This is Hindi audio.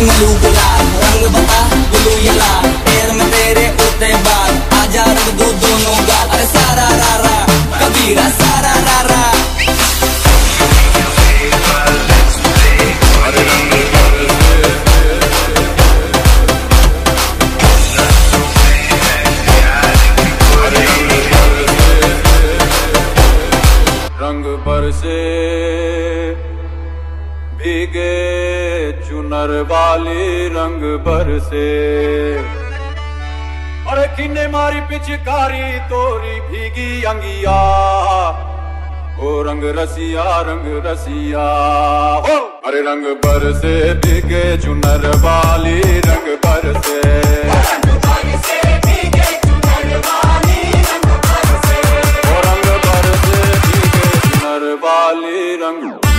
नी मलू गुलाल रंग बता गुलू यला पैर में तेरे उठते बाल, आजा रंग दो दोनों गाल अरे सारा रारा कबीरा सारा रारा रंग बरसे भीगे चुनर वाली रंग बरसे अरे किन्ने मारी पिचकारी, तोरी भीगी अंगिया। ओ रंग रसिया रंग रसिया। ओ अरे रंग बरसे भीगे चुनर वाली रंग बरसे रंग बरसे भीगे चुनर वाली रंग